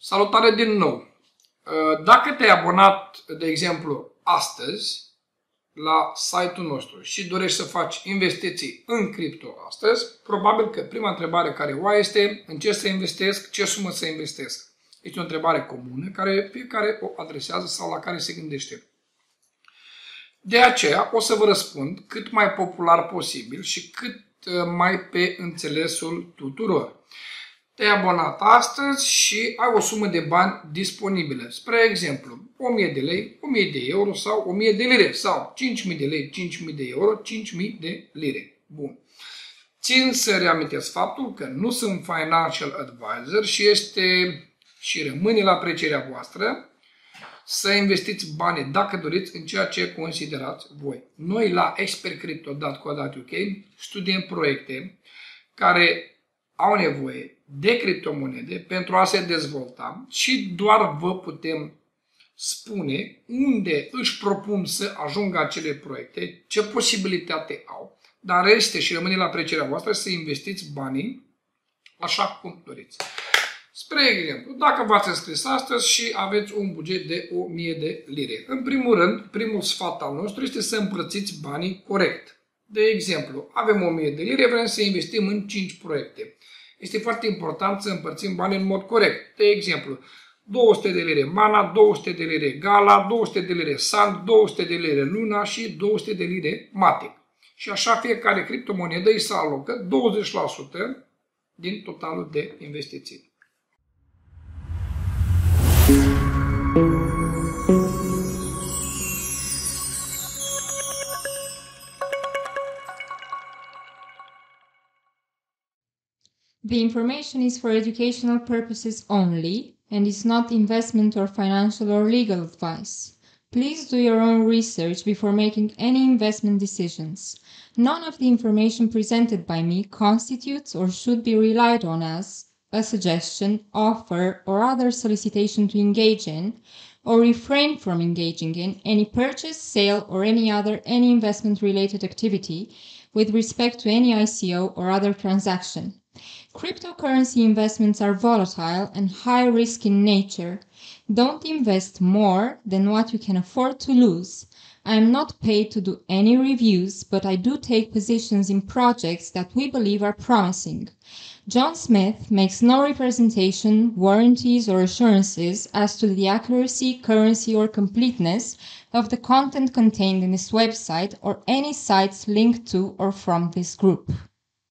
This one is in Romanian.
Salutare din nou! Uh, dacă te-ai abonat, de exemplu, astăzi la site-ul nostru și dorești să faci investiții în cripto astăzi, probabil că prima întrebare care o ai este în ce să investesc, ce sumă să investesc. Este o întrebare comună care fiecare o adresează sau la care se gândește. De aceea o să vă răspund cât mai popular posibil și cât uh, mai pe înțelesul tuturor te-ai abonat astăzi și ai o sumă de bani disponibile. Spre exemplu, 1000 de lei, 1000 de euro sau 1000 de lire sau 5000 de lei, 5000 de euro, 5000 de lire. Bun. Țin să reamintesc faptul că nu sunt financial advisor și este și rămâne la aprecierea voastră să investiți banii dacă doriți în ceea ce considerați voi. Noi la expertcrypto.co.uk studiem proiecte care au nevoie de criptomonede pentru a se dezvolta și doar vă putem spune unde își propun să ajungă acele proiecte, ce posibilitate au, dar este și rămâne la aprecierea voastră să investiți banii așa cum doriți. Spre exemplu, dacă v-ați înscris astăzi și aveți un buget de 1000 de lire. În primul rând, primul sfat al nostru este să împărțiți banii corect. De exemplu, avem 1000 de lire, vrem să investim în 5 proiecte este foarte important să împărțim banii în mod corect. De exemplu, 200 de lire Mana, 200 de lire Gala, 200 de lire Sand, 200 de lire Luna și 200 de lire Matic. Și așa fiecare criptomonedă îi se alocă 20% din totalul de investiții. The information is for educational purposes only and is not investment or financial or legal advice. Please do your own research before making any investment decisions. None of the information presented by me constitutes or should be relied on as a suggestion, offer, or other solicitation to engage in, or refrain from engaging in any purchase, sale, or any other any investment related activity with respect to any ICO or other transaction. Cryptocurrency investments are volatile and high risk in nature. Don't invest more than what you can afford to lose. I am not paid to do any reviews, but I do take positions in projects that we believe are promising. John Smith makes no representation, warranties, or assurances as to the accuracy, currency, or completeness of the content contained in this website or any sites linked to or from this group.